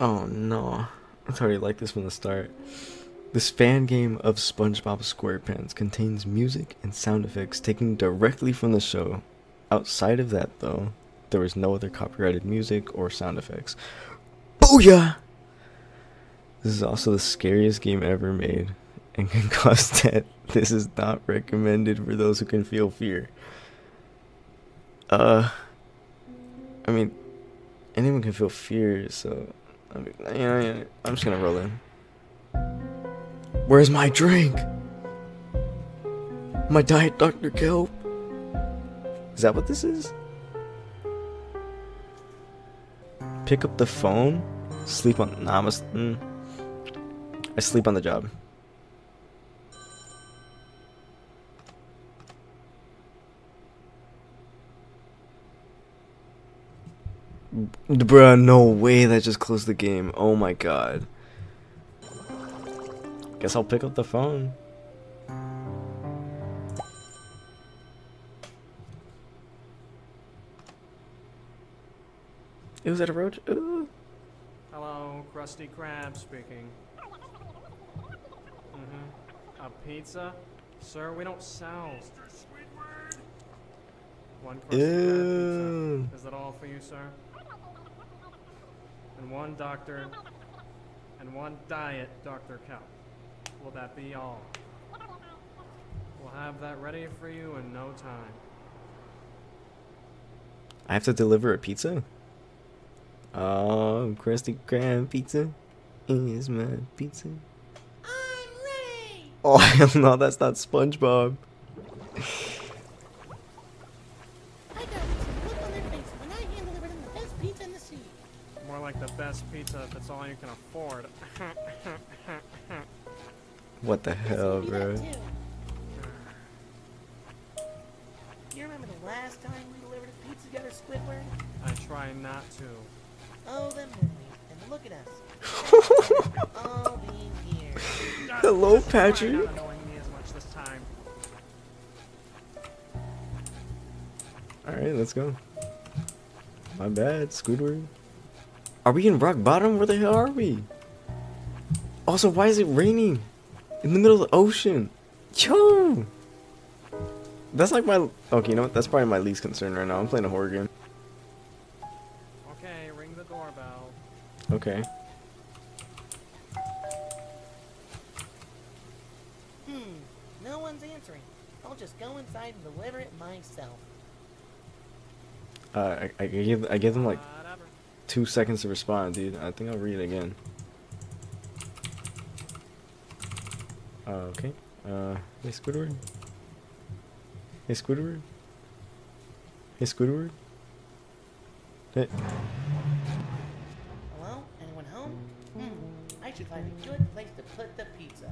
Oh no. It's already like this from the start. This fan game of SpongeBob SquarePants contains music and sound effects taken directly from the show. Outside of that, though, there is no other copyrighted music or sound effects. Booyah! This is also the scariest game ever made and can cause death. This is not recommended for those who can feel fear. Uh, I mean, anyone can feel fear, so I'm just gonna roll in. Where's my drink? My diet Dr. Kelp? Is that what this is? Pick up the phone? Sleep on. Nah, a, mm, I sleep on the job. Bruh, no way that just closed the game. Oh my god. Guess I'll pick up the phone. It was at a road. Ooh. Hello, Krusty Krab speaking. Mm-hmm. A pizza? Sir, we don't sell. One Krusty Krab pizza. Is that all for you, sir? And one doctor, and one diet Dr. Kelp. Will that be all? We'll have that ready for you in no time. I have to deliver a pizza? Oh, Krusty Krab pizza is my pizza. I'm Ray. Oh hell no, that's not SpongeBob. I got this look on their face when I hand delivered them the best pizza in the sea. More like the best pizza if it's all you can afford. What the hell, bro? too. You remember the last time we delivered a pizza together, Squidward? I try not to. Oh, them memories. And look at us. All being here. Hello, Patrick. annoying me as much this time. Alright, let's go. My bad, Squidward. Are we in rock bottom? Where the hell are we? Also, why is it raining? In the middle of the ocean. Yo! That's like my... Okay, you know what? That's probably my least concern right now. I'm playing a horror game. Okay, ring the doorbell. Okay. Hmm. No one's answering. I'll just go inside and deliver it myself. Uh, I, I, give, I give them like Whatever. Two seconds to respond, dude. I think I'll read it again. Uh, okay. Uh, hey Squidward. Hey Squidward. Hey Squidward. Hey. Hello? Anyone home? Hmm. I should find a good place to put the pizza.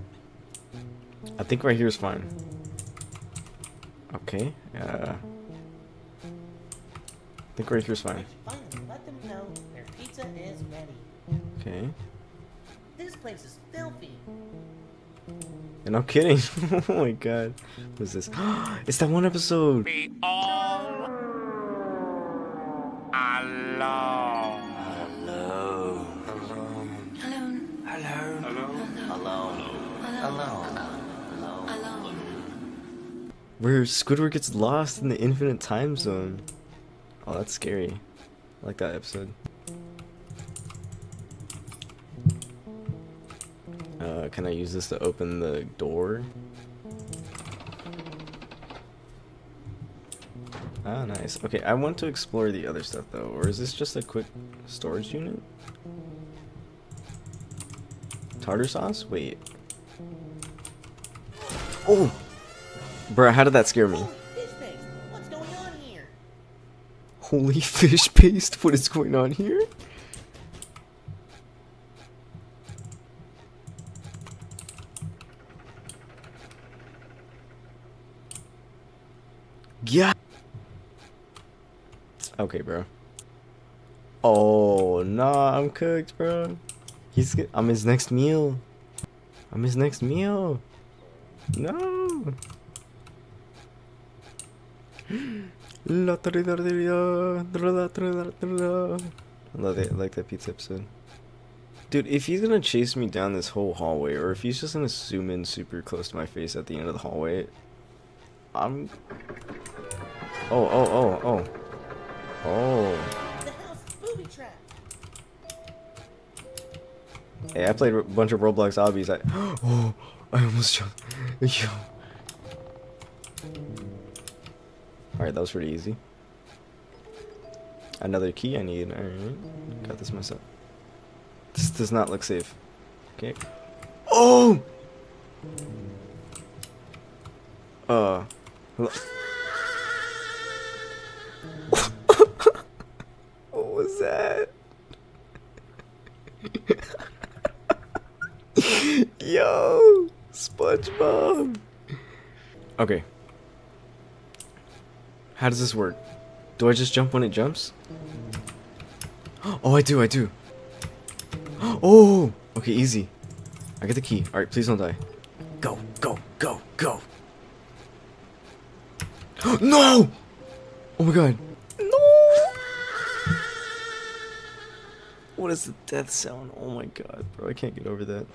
I think right here is fine. Okay. Uh, I think right here is fine. Should them know their pizza is ready. Okay. This place is filthy. And I'm kidding. oh my god. What is this? it's that one episode. be all alone. Hello. Where Squidward gets lost in the infinite time zone. Oh, that's scary. Like that episode. Uh, can I use this to open the door? Ah, nice. Okay, I want to explore the other stuff though, or is this just a quick storage unit? Tartar sauce? Wait. Oh! Bruh, how did that scare me? Holy fish paste, what is going on here? Yeah. Okay, bro. Oh, nah, I'm cooked, bro. He's I'm his next meal. I'm his next meal. No. La love it. Like that pizza episode. Dude, if he's gonna chase me down this whole hallway, or if he's just gonna zoom in super close to my face at the end of the hallway, I'm. Oh, oh, oh, oh. Oh. The house booby trapped. Hey, I played a bunch of Roblox obbies. I. Oh, I almost jumped. Yo. Alright, that was pretty easy. Another key I need. Alright. Got this myself. This does not look safe. Okay. Oh! Uh. what was that? Yo! SpongeBob! Okay. How does this work? Do I just jump when it jumps? Oh, I do, I do. Oh! Okay, easy. I get the key. Alright, please don't die. Go, go, go, go. no! Oh my god. No! What is the death sound? Oh my god, bro. I can't get over that.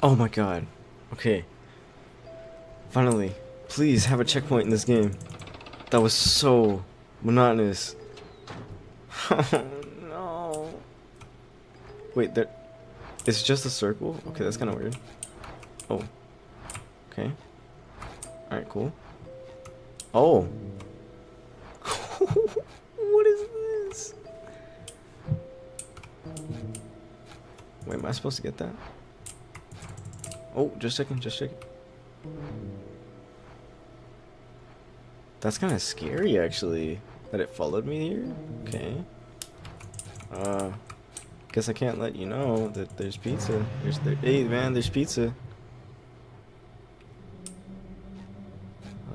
Oh my god. Okay. Finally. Please have a checkpoint in this game. That was so monotonous. Oh no. Wait, there. It's just a circle? Okay, that's kind of weird. Oh. Okay. Alright, cool. Oh. what is this? Wait, am I supposed to get that? Oh, just checking, just checking. That's kind of scary, actually, that it followed me here. Okay. Uh, guess I can't let you know that there's pizza. There's there. Hey, man, there's pizza.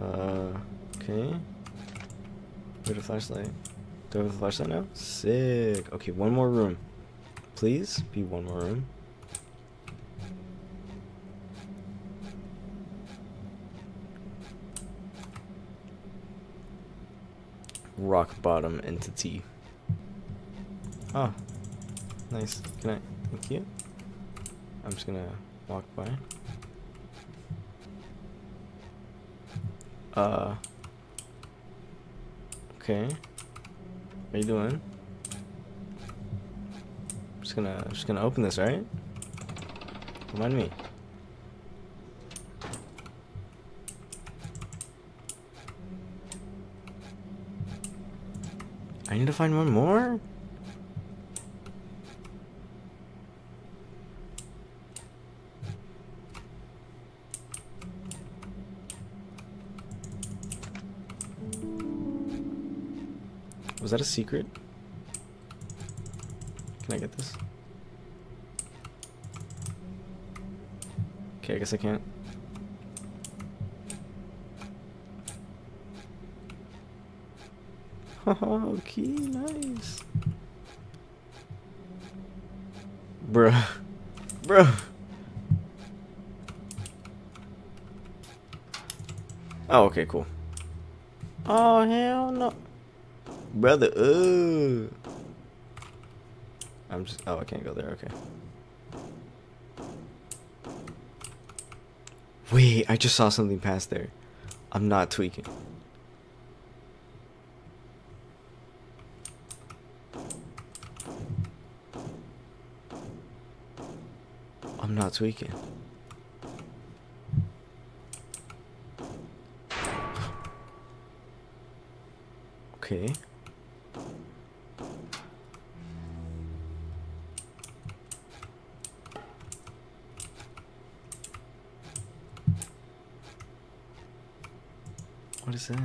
Uh, okay. Where's a flashlight? Do I have a flashlight now? Sick. Okay, one more room. Please be one more room. Rock bottom entity. Oh, nice. Can I? Thank you. I'm just gonna walk by. Uh. Okay. How you doing? I'm Just gonna, I'm just gonna open this, right? Don't mind me. I need to find one more? Was that a secret? Can I get this? Okay, I guess I can't. Oh, key, nice. Bruh. Bruh. Oh, okay, cool. Oh, hell no. Brother, uh. I'm just. Oh, I can't go there. Okay. Wait, I just saw something pass there. I'm not tweaking. I'm not tweaking. Okay. What is that?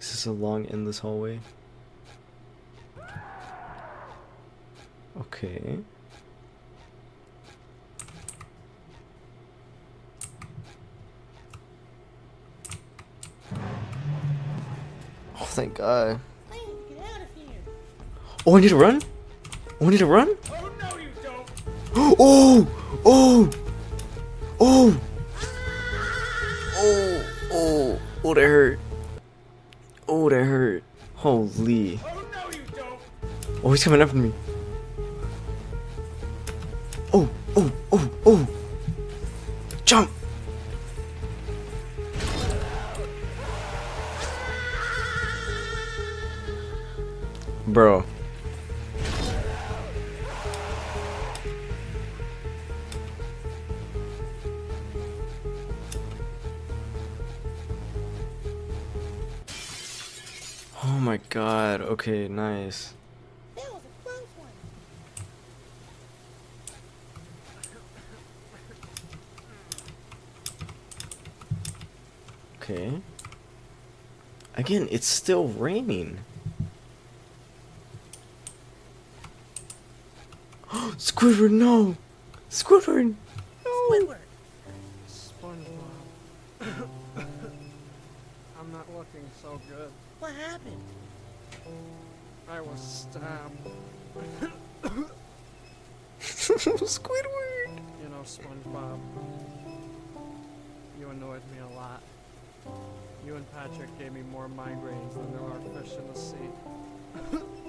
Is this is a long endless hallway? Okay. Oh, thank God. Oh, I need to run? Oh, I need to run? Oh no, you don't! Oh! Oh! Oh! Oh! Oh! Oh, that hurt. Oh, that hurt. Holy. Oh no, you don't! Oh, he's coming after me. Bro. Oh my god. Okay, nice. Okay. Again, it's still raining. Squidward, no! Squidward! No! Squidward. SpongeBob. I'm not looking so good. What happened? I was stabbed. Squidward! You know, SpongeBob. You annoyed me a lot. You and Patrick gave me more migraines than there are fish in the sea.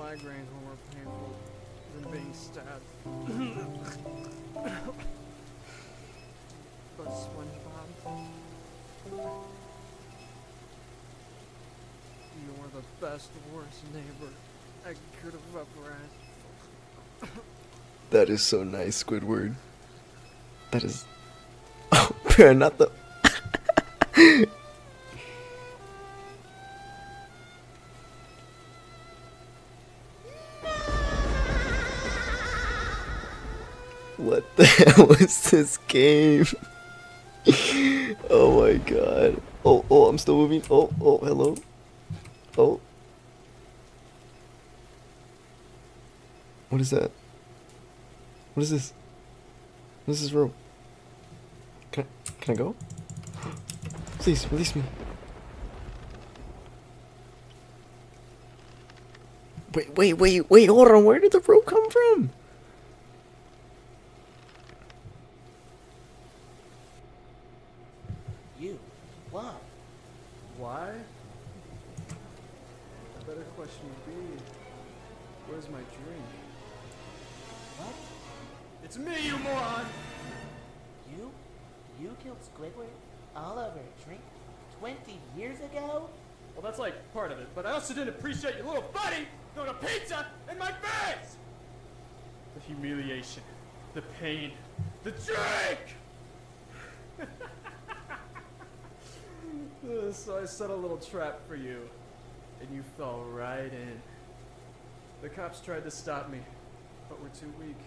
Migraines painful than being stabbed. but SpongeBob, you were the best, worst neighbor I could have ever asked That is so nice, Squidward. That is. Oh, not the. The hell was this game? oh my god. Oh, oh, I'm still moving. Oh, oh, hello. Oh. What is that? What is this? What is this rope? Can I, can I go? Please, release me. Wait, wait, wait, wait, hold on. Where did the rope come from? It's me, you moron! You? You killed Squidward all over a drink 20 years ago? Well, that's like part of it, but I also didn't appreciate your little buddy throwing a pizza in my face! The humiliation, the pain, the drink! Uh, so I set a little trap for you, and you fell right in. The cops tried to stop me, but we're too weak.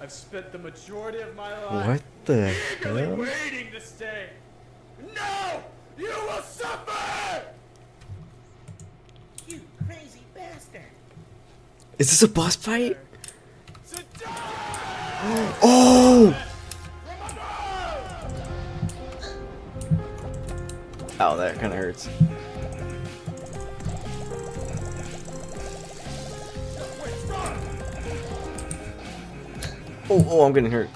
I've spent the majority of my life What the eagerly hell? waiting to stay. No! You will suffer! You crazy bastard! Is this a boss fight? To oh! die! Oh! From above! Ow, that kind of hurts. Oh, oh, I'm getting hurt.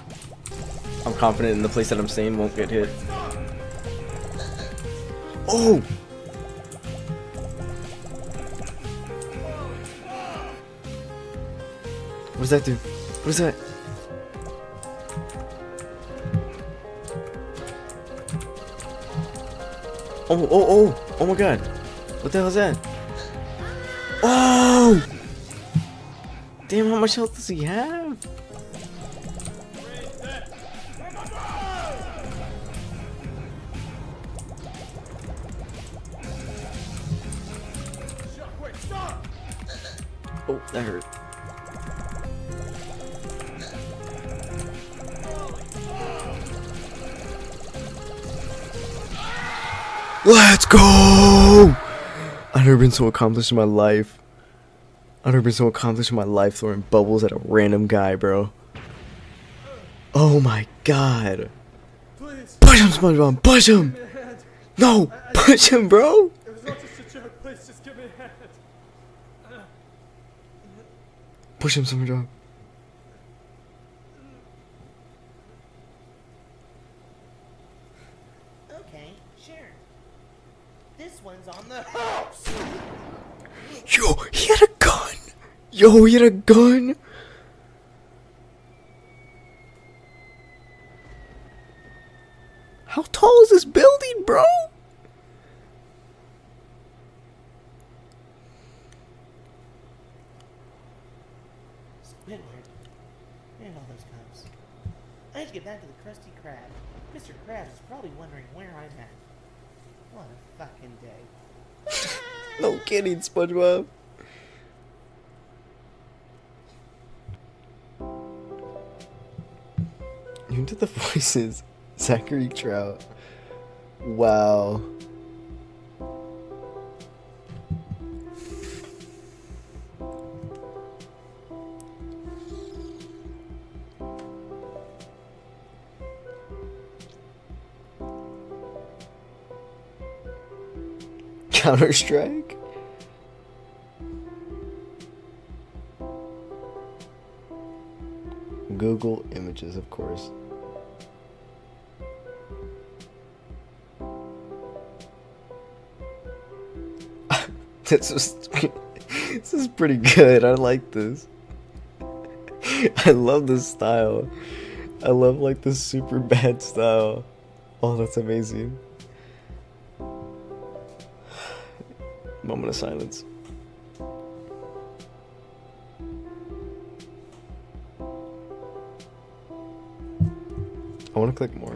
I'm confident in the place that I'm staying won't get hit. Oh! What does that do? What is that? Oh, oh, oh! Oh my god! What the hell is that? Oh! Damn, how much health does he have? Let's go! I've never been so accomplished in my life. I've never been so accomplished in my life throwing bubbles at a random guy, bro. Oh my god. Please, Push him, SpongeBob! Push him! No! Push him, bro! It was not just a joke. Please, just give me a hand. Push him, SpongeBob. Okay, sure. This one's on Yo, he had a gun. Yo, he had a gun. How tall is this building, bro? Squidward, and all those cops. I need to get back to the Krusty Krab. Mr. Krabs is probably wondering where I'm at. What a fucking. No kidding, SpongeBob. You did the voices, Zachary Trout. Wow. Counter Strike? Google Images, of course. this is this is pretty good. I like this. I love this style. I love like this super bad style. Oh, that's amazing. Moment of silence. I want to click more.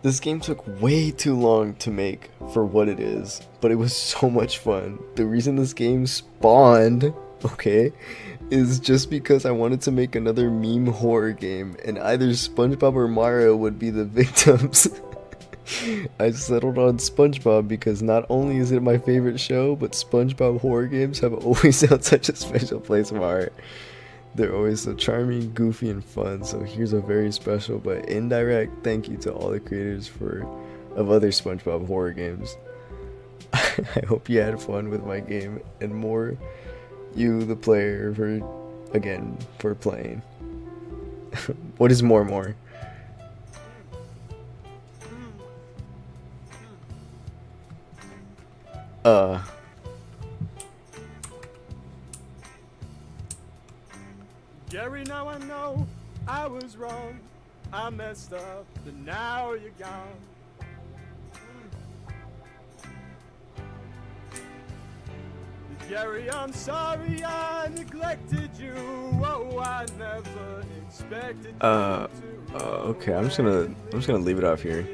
This game took way too long to make for what it is, but it was so much fun. The reason this game spawned, okay, is just because I wanted to make another meme horror game, and either SpongeBob or Mario would be the victims. I settled on SpongeBob because not only is it my favorite show, but SpongeBob horror games have always held such a special place in my heart. They're always so charming, goofy, and fun. So here's a very special but indirect thank you to all the creators for of other SpongeBob horror games. I hope you had fun with my game and more you the player for again for playing. what is more more? Uh Gary, now I know I was wrong. I messed up, but now you're gone. Gary, I'm sorry I neglected you. Oh, I never expected you Uh, uh, okay, I'm just gonna I'm just gonna leave it off here.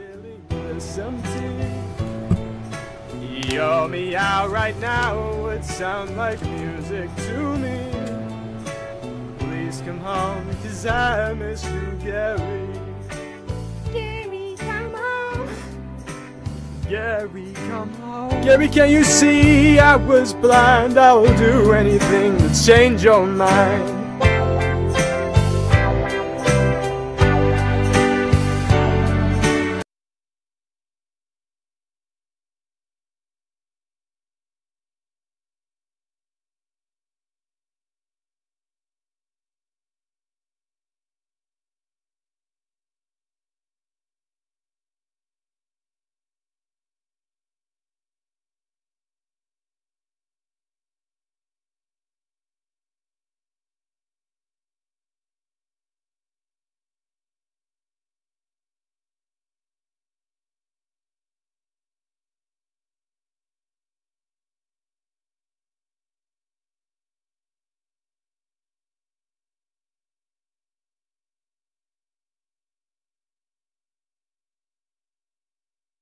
You're me out right now would sound like music to me. Please come home, cause I miss you, Gary. Gary, come home. Gary, come home. Gary, can you see I was blind? I will do anything to change your mind.